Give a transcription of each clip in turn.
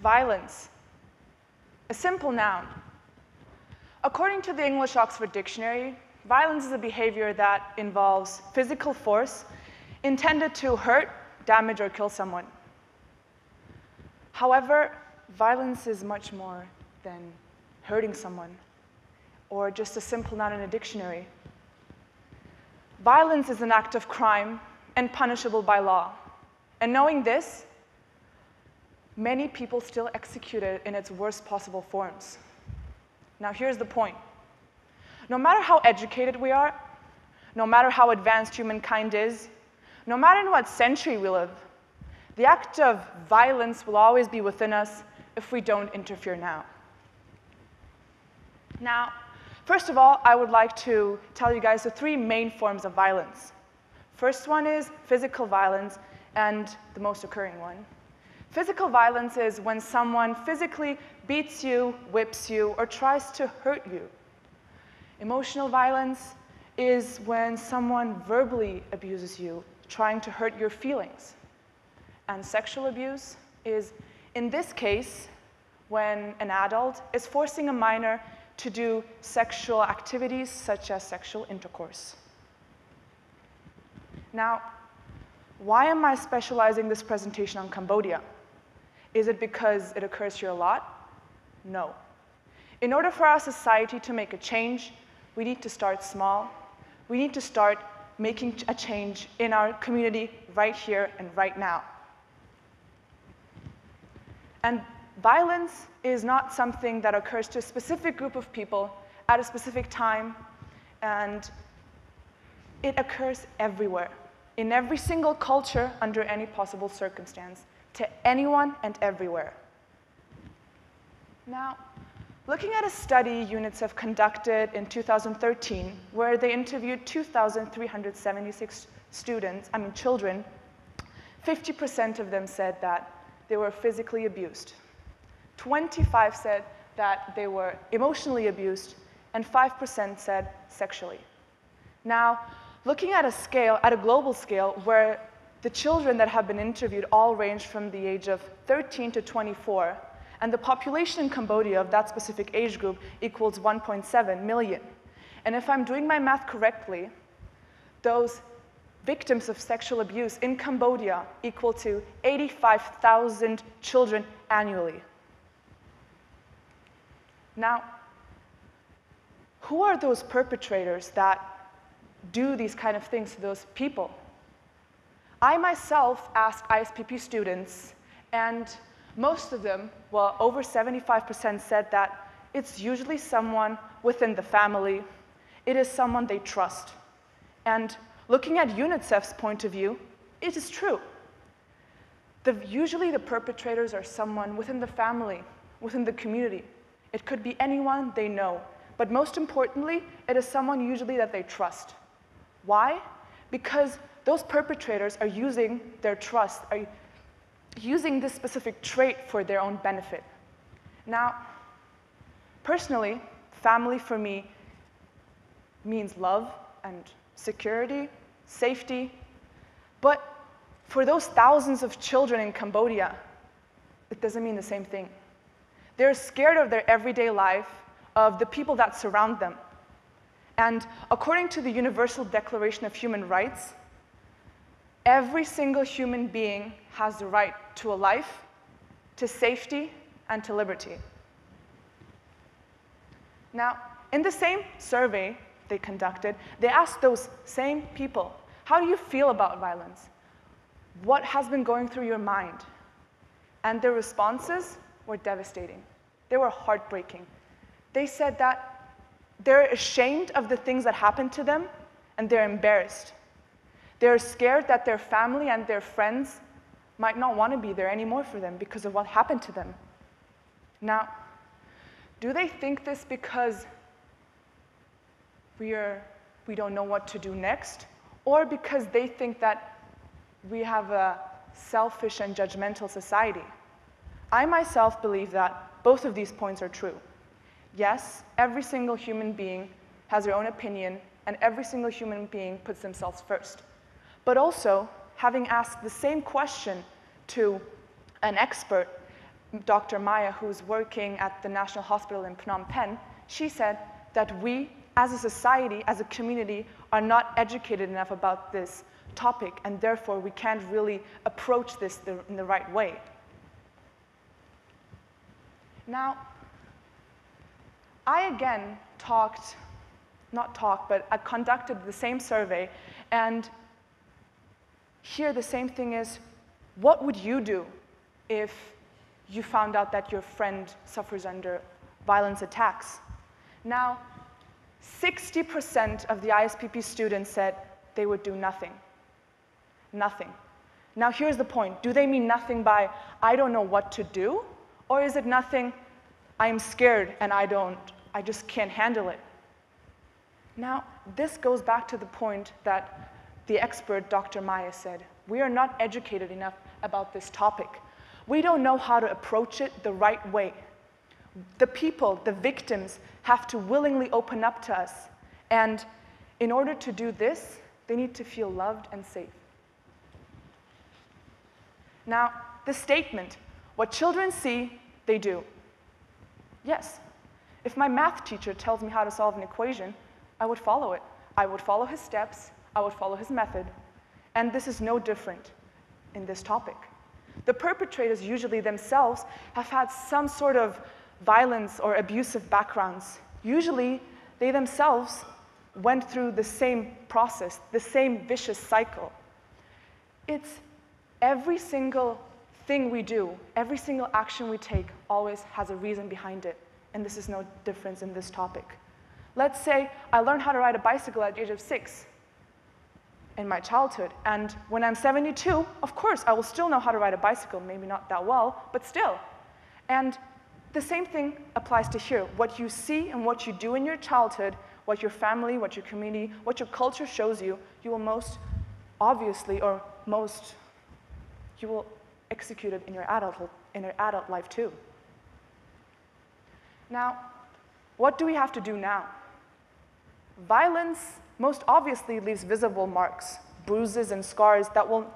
Violence, a simple noun. According to the English Oxford Dictionary, violence is a behavior that involves physical force intended to hurt, damage, or kill someone. However, violence is much more than hurting someone or just a simple noun in a dictionary. Violence is an act of crime and punishable by law. And knowing this, many people still execute it in its worst possible forms. Now, here's the point no matter how educated we are, no matter how advanced humankind is, no matter in what century we live, the act of violence will always be within us if we don't interfere now. Now, first of all, I would like to tell you guys the three main forms of violence. First one is physical violence, and the most occurring one. Physical violence is when someone physically beats you, whips you, or tries to hurt you. Emotional violence is when someone verbally abuses you, trying to hurt your feelings. And sexual abuse is, in this case, when an adult is forcing a minor to do sexual activities such as sexual intercourse. Now, why am I specializing this presentation on Cambodia? Is it because it occurs here a lot? No. In order for our society to make a change, we need to start small. We need to start making a change in our community right here and right now. And violence is not something that occurs to a specific group of people at a specific time, and it occurs everywhere, in every single culture, under any possible circumstance, to anyone and everywhere. Now, Looking at a study UNICEF conducted in 2013, where they interviewed 2,376 students, I mean children, 50% of them said that they were physically abused. 25 said that they were emotionally abused, and 5% said sexually. Now, looking at a scale, at a global scale, where the children that have been interviewed all range from the age of 13 to 24, and the population in Cambodia of that specific age group equals 1.7 million. And if I'm doing my math correctly, those victims of sexual abuse in Cambodia equal to 85,000 children annually. Now, who are those perpetrators that do these kind of things to those people? I myself asked ISPP students, and most of them, well, over 75% said that it's usually someone within the family. It is someone they trust. And looking at UNICEF's point of view, it is true. The, usually the perpetrators are someone within the family, within the community. It could be anyone they know. But most importantly, it is someone usually that they trust. Why? Because those perpetrators are using their trust, are using this specific trait for their own benefit. Now, personally, family for me means love and security, safety, but for those thousands of children in Cambodia, it doesn't mean the same thing. They're scared of their everyday life, of the people that surround them. And according to the Universal Declaration of Human Rights, Every single human being has the right to a life, to safety, and to liberty. Now, in the same survey they conducted, they asked those same people, how do you feel about violence? What has been going through your mind? And their responses were devastating. They were heartbreaking. They said that they're ashamed of the things that happened to them and they're embarrassed. They're scared that their family and their friends might not want to be there anymore for them because of what happened to them. Now, do they think this because we, are, we don't know what to do next? Or because they think that we have a selfish and judgmental society? I myself believe that both of these points are true. Yes, every single human being has their own opinion, and every single human being puts themselves first. But also, having asked the same question to an expert, Dr. Maya, who's working at the National Hospital in Phnom Penh, she said that we, as a society, as a community, are not educated enough about this topic, and therefore we can't really approach this in the right way. Now, I again talked, not talked, but I conducted the same survey, and here the same thing is, what would you do if you found out that your friend suffers under violence attacks? Now, 60% of the ISPP students said they would do nothing. Nothing. Now, here's the point. Do they mean nothing by, I don't know what to do? Or is it nothing, I'm scared and I don't, I just can't handle it? Now, this goes back to the point that the expert, Dr. Maya, said. We are not educated enough about this topic. We don't know how to approach it the right way. The people, the victims, have to willingly open up to us. And in order to do this, they need to feel loved and safe. Now, the statement, what children see, they do. Yes, if my math teacher tells me how to solve an equation, I would follow it. I would follow his steps, I would follow his method. And this is no different in this topic. The perpetrators usually themselves have had some sort of violence or abusive backgrounds. Usually, they themselves went through the same process, the same vicious cycle. It's every single thing we do, every single action we take always has a reason behind it, and this is no difference in this topic. Let's say I learned how to ride a bicycle at the age of six in my childhood, and when I'm 72, of course, I will still know how to ride a bicycle, maybe not that well, but still. And the same thing applies to here. What you see and what you do in your childhood, what your family, what your community, what your culture shows you, you will most obviously or most you will execute it in your adult, in your adult life too. Now, what do we have to do now? Violence most obviously leaves visible marks, bruises and scars that will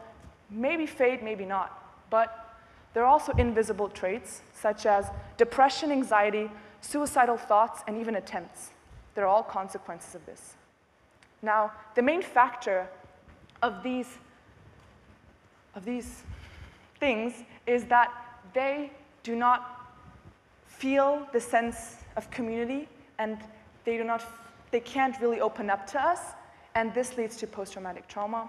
maybe fade, maybe not. But there are also invisible traits, such as depression, anxiety, suicidal thoughts, and even attempts. They're all consequences of this. Now, the main factor of these, of these things is that they do not feel the sense of community and they, do not, they can't really open up to us, and this leads to post traumatic trauma.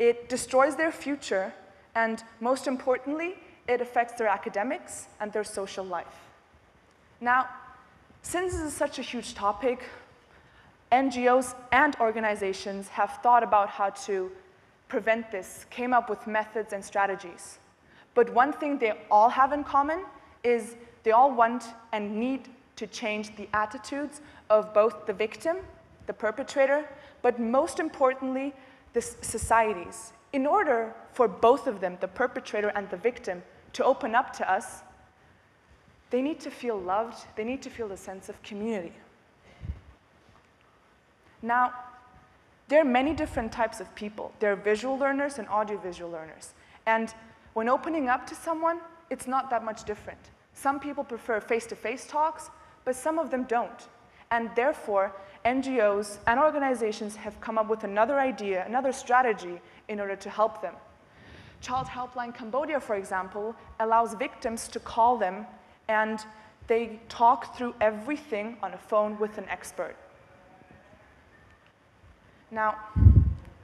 It destroys their future, and most importantly, it affects their academics and their social life. Now, since this is such a huge topic, NGOs and organizations have thought about how to prevent this, came up with methods and strategies. But one thing they all have in common is they all want and need to change the attitudes of both the victim, the perpetrator, but most importantly, the societies. In order for both of them, the perpetrator and the victim, to open up to us, they need to feel loved, they need to feel a sense of community. Now, there are many different types of people. There are visual learners and audiovisual learners. And when opening up to someone, it's not that much different. Some people prefer face-to-face talks, but some of them don't. And therefore, NGOs and organizations have come up with another idea, another strategy in order to help them. Child Helpline Cambodia, for example, allows victims to call them and they talk through everything on a phone with an expert. Now,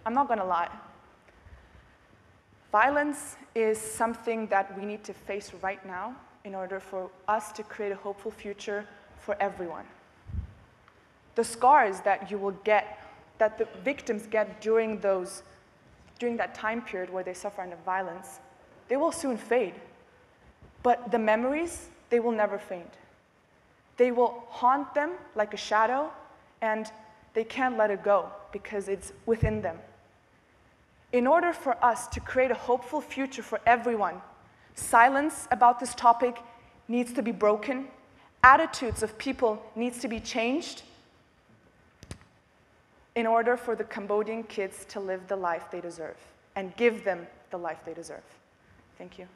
I'm not going to lie. Violence is something that we need to face right now in order for us to create a hopeful future for everyone. The scars that you will get, that the victims get during those, during that time period where they suffer under violence, they will soon fade. But the memories, they will never fade. They will haunt them like a shadow, and they can't let it go because it's within them. In order for us to create a hopeful future for everyone, silence about this topic needs to be broken, attitudes of people needs to be changed in order for the Cambodian kids to live the life they deserve and give them the life they deserve. Thank you.